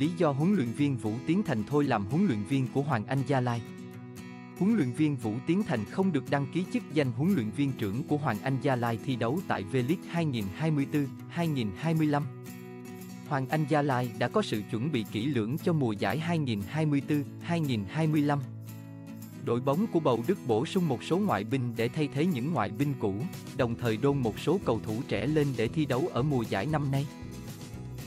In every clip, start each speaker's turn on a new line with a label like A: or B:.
A: lý do huấn luyện viên Vũ Tiến Thành thôi làm huấn luyện viên của Hoàng Anh Gia Lai. Huấn luyện viên Vũ Tiến Thành không được đăng ký chức danh huấn luyện viên trưởng của Hoàng Anh Gia Lai thi đấu tại V-League 2024-2025. Hoàng Anh Gia Lai đã có sự chuẩn bị kỹ lưỡng cho mùa giải 2024-2025. Đội bóng của Bầu Đức bổ sung một số ngoại binh để thay thế những ngoại binh cũ, đồng thời đôn một số cầu thủ trẻ lên để thi đấu ở mùa giải năm nay.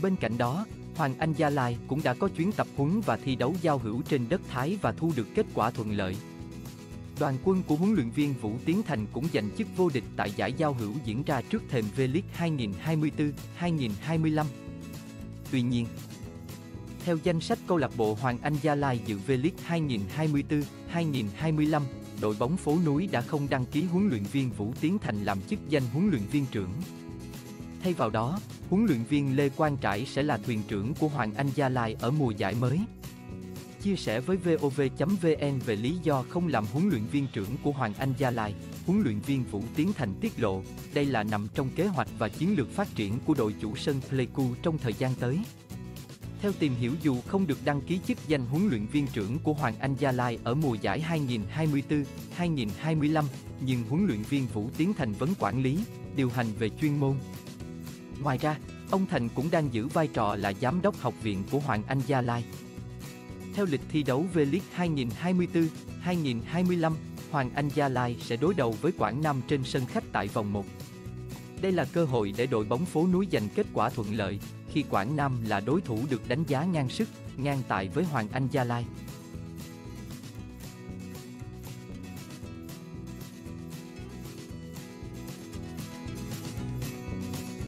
A: Bên cạnh đó, Hoàng Anh Gia Lai cũng đã có chuyến tập huấn và thi đấu giao hữu trên đất Thái và thu được kết quả thuận lợi. Đoàn quân của huấn luyện viên Vũ Tiến Thành cũng giành chức vô địch tại giải giao hữu diễn ra trước thềm V-League 2024-2025. Tuy nhiên, theo danh sách câu lạc bộ Hoàng Anh Gia Lai dự V-League 2024-2025, đội bóng phố núi đã không đăng ký huấn luyện viên Vũ Tiến Thành làm chức danh huấn luyện viên trưởng. Thay vào đó, huấn luyện viên Lê Quang Trải sẽ là thuyền trưởng của Hoàng Anh Gia Lai ở mùa giải mới. Chia sẻ với VOV.vn về lý do không làm huấn luyện viên trưởng của Hoàng Anh Gia Lai, huấn luyện viên Vũ Tiến Thành tiết lộ, đây là nằm trong kế hoạch và chiến lược phát triển của đội chủ sân Pleiku trong thời gian tới. Theo tìm hiểu dù không được đăng ký chức danh huấn luyện viên trưởng của Hoàng Anh Gia Lai ở mùa giải 2024-2025, nhưng huấn luyện viên Vũ Tiến Thành vẫn quản lý, điều hành về chuyên môn. Ngoài ra, ông Thành cũng đang giữ vai trò là giám đốc học viện của Hoàng Anh Gia Lai. Theo lịch thi đấu V-League 2024-2025, Hoàng Anh Gia Lai sẽ đối đầu với Quảng Nam trên sân khách tại vòng 1. Đây là cơ hội để đội bóng phố núi giành kết quả thuận lợi, khi Quảng Nam là đối thủ được đánh giá ngang sức, ngang tài với Hoàng Anh Gia Lai.